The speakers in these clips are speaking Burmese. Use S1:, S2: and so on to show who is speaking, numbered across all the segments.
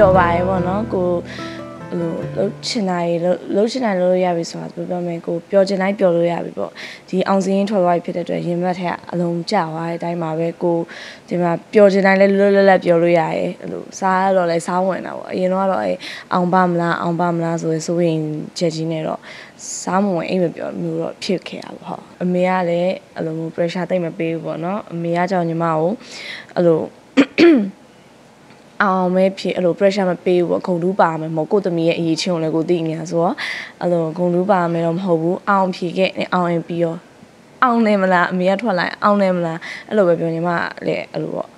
S1: ပျော်ပါရဲ့ပေါ့နော်ကိုဟိုလှုပ်ချင်တာရေလှုပ်ချင်တာလုပ်လို့ရပြီဆိုတာပြောပြမယ်ကိုပျော်ချင်တိုင်းပျော်လို့ရပြီပေါ့ဒီအောင်စင်းထွက်သွားပြီဖြစ်တဲ့အတွက်ရင်ဘတ်ထက်အလုံးကျသွားတဲ့အတိုင်းမှာပဲကိုဒီမှာပျော်ချင်တိုင်းလည်းလွတ်လွတ်လပ်ပျော်လို့ရရဲ့အဲ့လိုစားရတော့လည်းစားဝင်တာပေါ့အရင်တော့အဲအောင်ပါမလားအောင်ပါမလားဆိုရင်ဆိုရင်ချက်ကြီးနဲ့တော့စားမဝင်အိမ်မပြောမျိုးတော့ဖြစ်ခဲ့ရပါဟုတ်အမေကလည်းအဲ့လို pressure တိတ်မပေးဘူးပေါ့နော်အမေကကြောင့်ညီမကိုအဲ့လို အောင်မဲဖြစ်အဲ့လို pressure မပေးဘူးပေါ့ဂုံတူးပါမယ်မဟုတ်ကိုသမီးရဲ့အရေးချင်းကိုလည်းကိုသိနေတာဆိုတော့အဲ့လိုဂုံတူးပါမယ်တော့မဟုတ်ဘူးအောင်ဖြေခဲ့အောင်ရင်ပြီးရောအောင်နေမလားအမေကထွက်လာအောင်နေမလားအဲ့လိုပဲပြောညီမလည်းအဲ့လိုပေါ့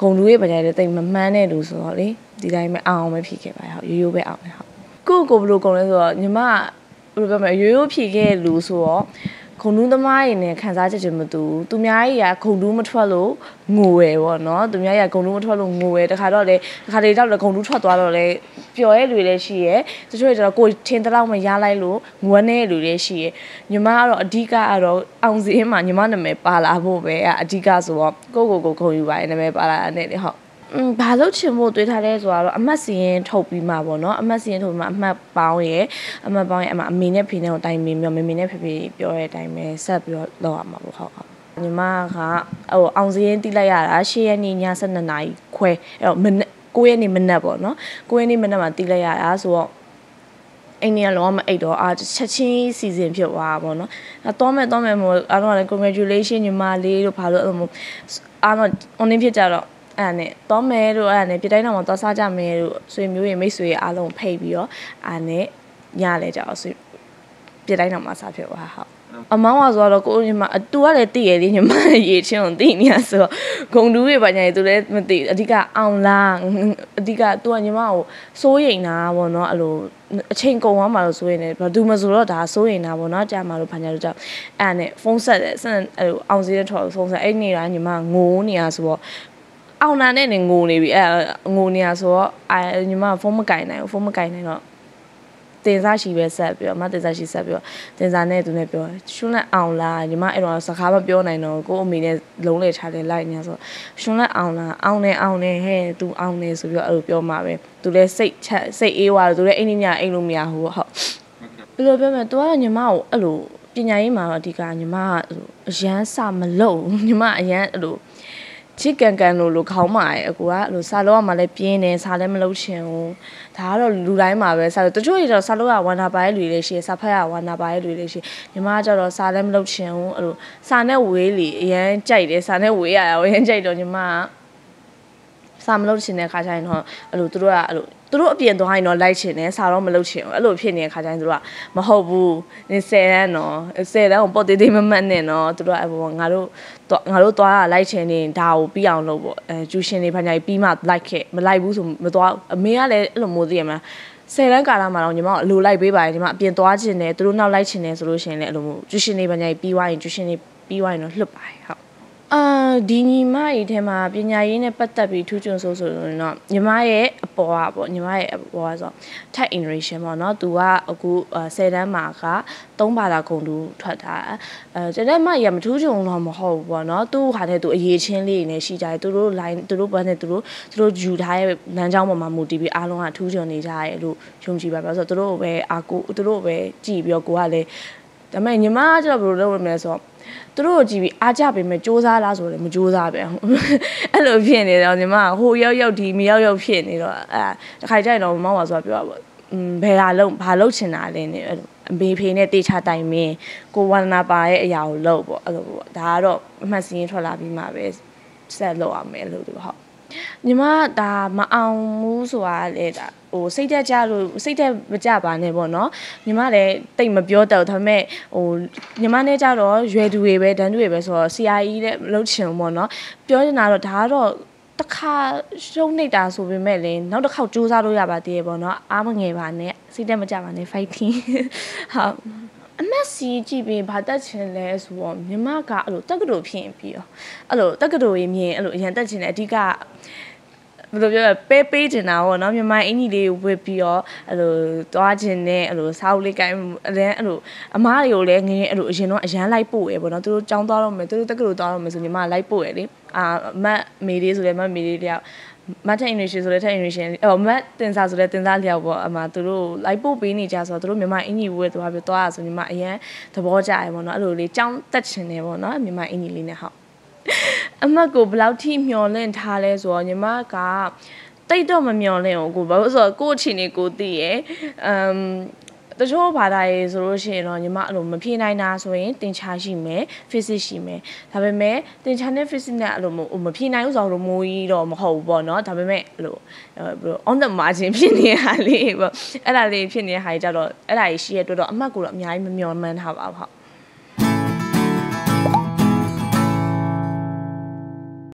S1: ဂုံတူးရဲ့ပညာရေးတိတ်မမှန်းတဲ့လူဆိုတော့လေဒီတိုင်းပဲအောင်ပဲဖြေခဲ့ပါဟုတ်ရိုးရိုးပဲအောင်ပဲဟုတ်ကိုကိုဘလို့ကုန်လဲဆိုတော့ညီမဘယ်လိုပြောမလဲရိုးရိုးဖြေခဲ့လူဆိုတော့ ခုံတူးသမားတွေနဲ့ခံစားချက်ချင်မတူသူများကြီးကခုံတူးမထွက်လို့ငိုရယ်ပေါ့နော်သူများကြီးကခုံတူးမထွက်လို့ငိုရယ်တခါတော့လေတခါလေတော့လည်းခုံတူးထွက်သွားတော့လေပျော်ရဲ့လူတွေလည်းရှိရယ်တချို့ကျတော့ကိုထင်တဲ့လောက်မရလိုက်လို့ငွမ်းနေတဲ့လူတွေရှိရယ်ညီမကတော့အဓိကကတော့အောင်စင်းမှာညီမနာမည်ပါလာဖို့ပဲအဓိကဆိုတော့ကိုကိုကိုခုံယူပါရဲ့နာမည်ပါလာတဲ့လေဟုတ် อืมဘာလို့ချင်ဖို့တွေးထားလဲဆိုတော့အမတ်စီရင်ထုတ်ပြီးမှပေါ့နော်အမတ်စီရင်ထုတ်ပြီးမှအမတ်ပေါင်းရဲ့အမတ်ပေါင်းရဲ့အမအမေနဲ့ဖေနဲ့ကိုတိုင်မင်းပြောမေမေနဲ့ဖေဖေပြောတဲ့အတိုင်းပဲဆက်ပြီးတော့လောက်ရမှာပေါ့ဟုတ်ဟုတ်ညီမကဟိုအောင်စရင်တိလိုက်ရတာ၈ရက်နေ့ည7:00နာရီခွဲအဲ့တော့မနက်9ရက်နေ့မနက်ပေါ့နော်9ရက်နေ့မနက်မှာတိလိုက်ရတာဆိုတော့အိမ်ကြီးကလောမအိတ်တော့အာချက်ချင်းစီစဉ်ဖြစ်သွားပါဘောเนาะအဲတော့မဲ့တော့မဲ့မို့အားလုံးကလည်း congratulation ညီမလေးတို့ဘာလို့အဲ့လိုအားလုံး online ဖြစ်ကြတော့ အဲ့ဒါနဲ့တော့မဲတို့အဲ့ဒါနဲ့ပြတိုင်းတော့မတော့စားကြမဲတို့ဆွေမျိုးရင်မိတ်ဆွေအားလုံးဖိတ်ပြီးတော့အဲ့နဲ့ညလဲကြအောင်ဆွေပြတိုင်းတော့မစားဖြစ်သွားဟုတ်အမောင်းကဆိုတော့ကိုညီမအတူကလည်းတည်ရလေညီမရေချင်းကိုတည်နေရဆိုတော့ဂုံတူးတွေပါညာသူလည်းမသိအဓိကအောင်လားအဓိကသူကညီမကိုစိုးရိမ်တာပေါ့နော်အဲ့လိုအချိန်ကုန်သွားမှလို့စိုးရိမ်နေဘာသူမဆိုတော့ဒါစိုးရိမ်တာပေါ့နော်ကြာမှလို့ဘာညာလို့ကြောက်အဲ့နဲ့ဖုန်းဆက်တယ်ဆက်အဲ့လိုအောင်စီးတဲ့ထော်ဖုန်းဆက်အဲ့နေတာညီမငိုးနေရဆိုတော့ အောင်နာနဲ့နေငိုနေပြီအဲငိုနေရဆိုတော့အဲညီမဖုန်းမကင်နိုင်ဘူးဖုန်းမကင်နိုင်တော့တင်စားရှိပဲဆက်ပြီးတော့မတင်စားရှိဆက်ပြီးတော့တင်စားနဲ့သူနဲ့ပြောရှွန်းလက်အောင်လားညီမအဲ့တော့စကားမပြောနိုင်တော့ကို့အမေနဲ့လုံးလေချတယ်လိုက်နေဆိုရှွန်းလက်အောင်လားအောင်နေအောင်နေဟဲ့သူအောင်နေဆိုပြီးတော့အဲ့လိုပြောမှာပဲသူလည်းစိတ်ချက်စိတ်အေးသွားတယ်သူလည်းအိမ်ညအိမ်လို့မရဘူးဟုတ်ဘယ်လိုပြောမလဲသူကညီမကိုအဲ့လိုပညာရေးမှာတော့အဓိကညီမကအရန်စမလို့ညီမအရန်အဲ့လို ချစ်ကန်ကန်လို့လို့ခေါင်းမာရဲ့အကူကအဲ့လိုစာလုံးကမှလည်းပြင်းတယ်စာလည်းမလုပ်ချင်ဘူးဒါကတော့လူတိုင်းမှာပဲစာလို့တချို့တွေတော့စာလို့ကဝန္တာပါရဲ့လူတွေရှိစာဖတ်ရဝန္တာပါရဲ့လူတွေရှိညီမကကျတော့စာလည်းမလုပ်ချင်ဘူးအဲ့လိုစာနဲ့ဝေးလီအရန်ကြိုက်တယ်စာနဲ့ဝေးရရအရန်ကြိုက်တော့ညီမက စာမလုပ်ချင်တဲ့ခါကျရင်တော့အဲ့လိုသူတို့ကအဲ့လိုသူတို့အပြင်သွားရင်တော့လိုက်ချင်တယ်စာတော့မလုပ်ချင်ဘူးအဲ့လိုဖြစ်နေတဲ့ခါကျရင်သူတို့ကမဟုတ်ဘူးနင်10တန်းနော်10တန်းကိုပေါ့တေးသေးမမှတ်နဲ့နော်သူတို့ကအဲ့ဘောငါတို့ငါတို့သွားတာလိုက်ချင်နေဒါကိုပြီးအောင်လုပ်ပေါ့အဲကျူရှင်တွေဘာညာပြီးမှလိုက်ခဲ့မလိုက်ဘူးဆိုမသွားအမေကလည်းအဲ့လိုမျိုးသိရမှာဆယ်တန်းကာလမှာတော့ညီမအလိုလိုက်ပေးပါတယ်ညီမအပြင်သွားချင်တယ်သူတို့နောက်လိုက်ချင်တယ်ဆိုလို့ရှိရင်လည်းအဲ့လိုမျိုးကျူရှင်တွေဘာညာပြီးသွားရင်ကျူရှင်တွေပြီးသွားရင်တော့လွတ်ပါတယ်ဟုတ် အာဒီညီမကြီးထဲမှာပညာရေးနဲ့ပတ်သက်ပြီးထူးချွန်ဆိုဆိုရင်တော့ညီမရဲ့အပေါ်ကပေါ့ညီမရဲ့အပေါ်ကဆို tech innovation ပေါ့နော်သူကအခု10တန်းမှာက3ဘာသာဂုဏ်တူထွက်တာအဲကျတဲ့မကြီးကမထူးချွန်တော့မဟုတ်ဘူးပေါ့နော်သူ့ဟာနဲ့သူအရေးချင်းလေးနေရှိကြတယ်သူတို့ line သူတို့ဘာနဲ့သူတို့သူတို့ယူထားတဲ့လမ်းကြောင်းပေါ်မှာမူတည်ပြီးအားလုံးကထူးချွန်နေကြရဲလို့ယုံကြည်ပါပါဆိုတော့သူတို့ပဲအာကိုသူတို့ပဲကြည်ပြီးတော့ကိုကလည်း ဒါပေမဲ့ညီမကကျတော့ဘယ်လိုလုပ်ရမလဲဆိုတော့သူတို့ကိုကြည့်ပြီးအားကြပေမဲ့စူးစမ်းလားဆိုတော့မစူးစမ်းပဲအဲ့လိုဖြစ်နေတော့ညီမဟိုရောက်ရောက်ဒီမရောက်ရောက်ဖြစ်နေတော့အဲတခါကြိုက်တော့မောင်ပါဆိုတော့ပြောတာပေါ့อืมဘယ်လာလုံးဘာလုံးချင်တာလဲနေအဲ့လိုအမေဖေနဲ့တေချာတိုင်မင်းကိုဝန္ဒနာပါရဲ့အရာကိုလုပ်ပေါ့အဲ့လိုပေါ့ဒါကတော့အမှတ်စင်းထွက်လာပြီးမှပဲဆက်လုပ်ရမယ်လို့ဟုတ် ညီမဒါမအောင်ဘူးဆိုတာလေဒါဟိုစိတ်တက်ကြလို့စိတ်တက်မကြပါနဲ့ပေါ့နော်ညီမလည်းတိတ်မပြောတော့ဒါပေမဲ့ဟိုညီမနဲ့ကြတော့ရွယ်သူတွေပဲဒန်းသူတွေပဲဆိုတော့ CRE နဲ့မလုပ်ချင်ဘူးပေါ့နော်ပြောနေတာတော့ဒါကတော့တခါရှုံးနေတာဆိုပေမဲ့လည်းနောက်တစ်ခေါက်စူးစမ်းလို့ရပါသေးရဲ့ပေါ့နော်အားမငယ်ပါနဲ့စိတ်တက်မကြပါနဲ့ fighting ဟုတ်အမက်စီကြည့်ပြီးဘာတက်ချင်လဲဆိုတော့မြမကအဲ့လိုတက္ကသိုလ်ဖြစ်ရင်ပြီးတော့အဲ့လိုတက္ကသိုလ်ရေးမြင်အဲ့လိုအရန်တက်ချင်တယ်အဓိက ဘယ်လိုပြောလဲပဲပေးချင်တာပေါ့နော်မြန်မာအင်ကြီးလေးကိုဝစ်ပြီးတော့အဲ့လိုသွားခြင်းနဲ့အဲ့လိုစားအုပ်လေးကိုင်းအရင်အဲ့လိုအမားတွေကိုလည်းငင်းအဲ့လိုအရင်တော့အရန်လိုက်ပို့ရပေါ့နော်သူတို့ကြောင်းသွားတော့မယ်သူတို့တက်ကလို့သွားတော့မယ်ဆိုညီမလိုက်ပို့ရလေအာမတ်မေလေးဆိုလည်းမတ်မေလေးတယောက်မတ်ထင်အင်္ဂလိပ်ဆိုလည်းထင်အင်္ဂလိပ်အော်မတ်တင်စားဆိုလည်းတင်စားလျောက်ပေါ့အမှသူတို့လိုက်ပို့ပေးနေကြဆိုတော့သူတို့မြန်မာအင်ကြီးဝယ်သွားပြီးသွားရဆိုညီမအရင်သဘောကျရပေါ့နော်အဲ့လိုလေးကြောင်းတက်ချင်တယ်ပေါ့နော်မြန်မာအင်ကြီးလေးနဲ့ဟုတ် အမတ်ကိုဘယ်လောက်ထိမျောလင့်ထားလဲဆိုတော့ညီမကတိတ်တော့မမျောလင့်ဘူးကိုဘာလို့ဆိုတော့ကိုယ့်အချိန်လေးကိုသိရယ်အမ်တချို့ဘာသာရေးဆိုလို့ရှိရင်တော့ညီမအဲ့လိုမဖြေနိုင်တာဆိုရင်တင်ချာရှိမယ် physics ရှိမယ်ဒါပေမဲ့တင်ချာနဲ့ physics နဲ့အဲ့လိုမဖြေနိုင်ဘူးဆိုတော့မိုးကြီးတော့မဟုတ်ဘူးပေါ့နော်ဒါပေမဲ့အဲ့လိုဘယ်လို on the margin ဖြစ်နေတာလေးပေါ့အဲ့ဒါလေးဖြစ်နေတဲ့ဟာကြီးကြတော့အဲ့ဒါကြီးရှိရတဲ့အတွက်တော့အမှတ်ကိုတော့အများကြီးမမျှော်မှန်းထားပါဘူး